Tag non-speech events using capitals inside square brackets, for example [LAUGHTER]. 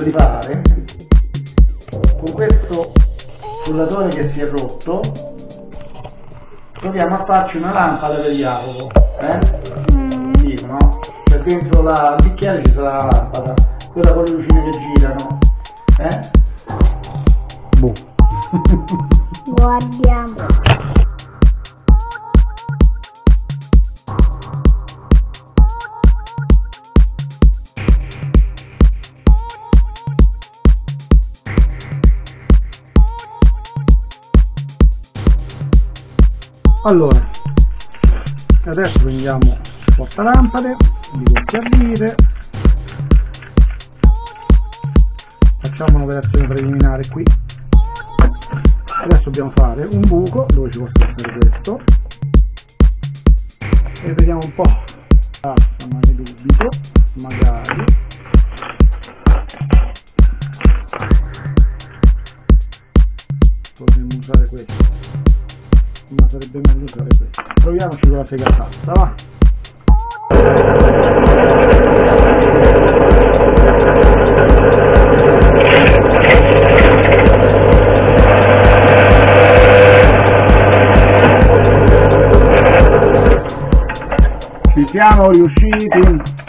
privare con questo frullatore che si è rotto proviamo a farci una lampada per Jacopo eh? Mm. Sì, no? Cioè dentro la bicchiere ci sarà la lampada quella con le lucine che girano eh? boh [LAUGHS] guardiamo allora adesso prendiamo il portalampade di conservire facciamo un'operazione preliminare qui. Adesso dobbiamo fare un buco dove ci può stare questo. E vediamo un po' basta ma ne dubito magari sarebbe meglio questo proviamoci con la sega tassa va ci siamo riusciti